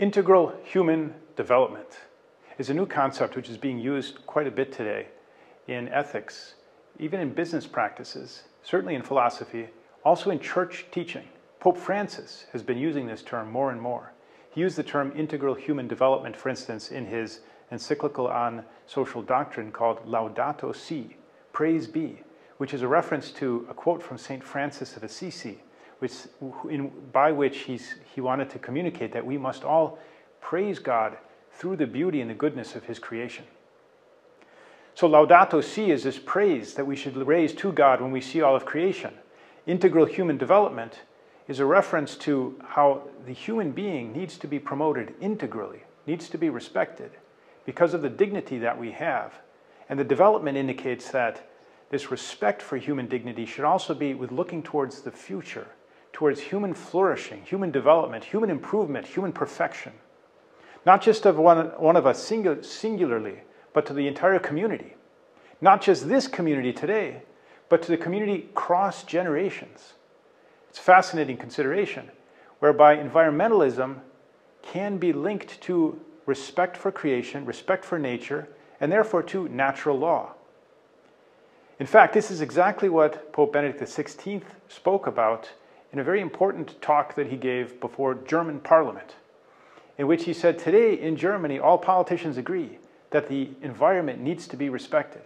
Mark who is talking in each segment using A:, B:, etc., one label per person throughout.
A: Integral human development is a new concept which is being used quite a bit today in ethics, even in business practices, certainly in philosophy, also in church teaching. Pope Francis has been using this term more and more. He used the term integral human development, for instance, in his encyclical on social doctrine called Laudato Si, Praise Be, which is a reference to a quote from St. Francis of Assisi, which, in, by which he's, he wanted to communicate that we must all praise God through the beauty and the goodness of his creation. So Laudato Si is this praise that we should raise to God when we see all of creation. Integral human development is a reference to how the human being needs to be promoted integrally, needs to be respected because of the dignity that we have. And the development indicates that this respect for human dignity should also be with looking towards the future, towards human flourishing, human development, human improvement, human perfection. Not just of one, one of us singular, singularly, but to the entire community. Not just this community today, but to the community cross generations. It's a fascinating consideration, whereby environmentalism can be linked to respect for creation, respect for nature, and therefore to natural law. In fact, this is exactly what Pope Benedict XVI spoke about in a very important talk that he gave before German Parliament, in which he said, Today in Germany, all politicians agree that the environment needs to be respected.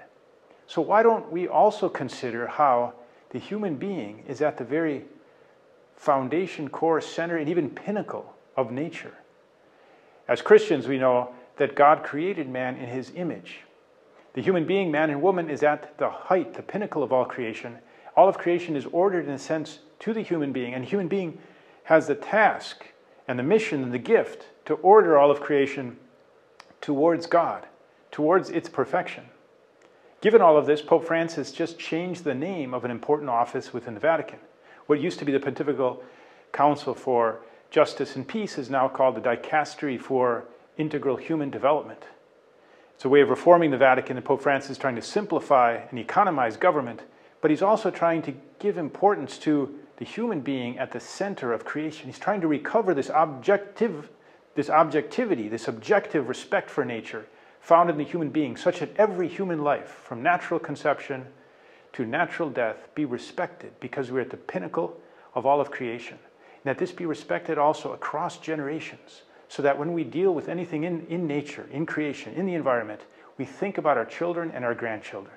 A: So why don't we also consider how the human being is at the very foundation, core, center, and even pinnacle of nature? As Christians, we know that God created man in his image. The human being, man and woman, is at the height, the pinnacle of all creation. All of creation is ordered in a sense to the human being, and human being has the task and the mission and the gift to order all of creation towards God, towards its perfection. Given all of this, Pope Francis just changed the name of an important office within the Vatican. What used to be the Pontifical Council for Justice and Peace is now called the Dicastery for Integral Human Development. It's a way of reforming the Vatican, and Pope Francis is trying to simplify and economize government, but he's also trying to give importance to the human being at the center of creation. He's trying to recover this objective, this objectivity, this objective respect for nature found in the human being, such that every human life, from natural conception to natural death, be respected because we're at the pinnacle of all of creation. And that this be respected also across generations, so that when we deal with anything in, in nature, in creation, in the environment, we think about our children and our grandchildren.